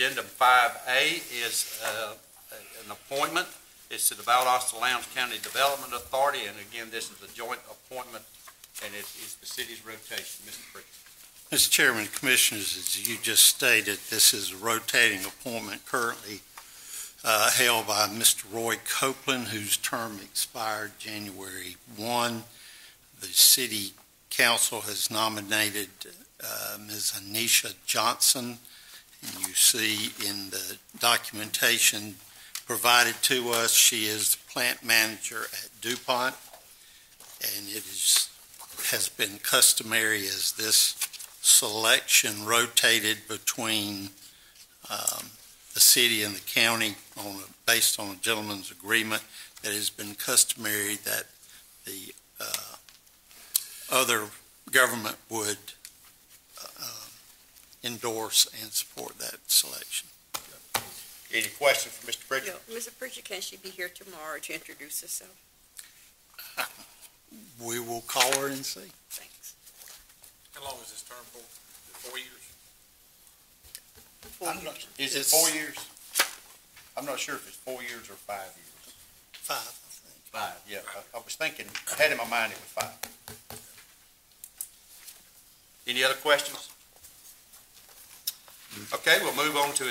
Agenda five A is uh, an appointment. It's to the Valdosta Lowndes County Development Authority, and again, this is a joint appointment, and it is the city's rotation. Mr. Pritchett. Mr. Chairman, Commissioners, as you just stated, this is a rotating appointment currently uh, held by Mr. Roy Copeland, whose term expired January 1. The City Council has nominated uh, Ms. Anisha Johnson. You see in the documentation provided to us, she is the plant manager at DuPont. And it is, has been customary as this selection rotated between um, the city and the county on, a- based on a gentleman's agreement, that has been customary that the uh, other government would endorse and support that selection. Any questions for Mr. Pritchett? Yeah, Mr. Pritchett, can she be here tomorrow to introduce herself? We will call her and see. Thanks. How long is this term for? Four years? Four I'm not- years. Is it four years? I'm not sure if it's four years or five years. Five, I think. Five, yeah. I- I was thinking, I had in my mind it was five. Any other questions? Okay, we'll move on to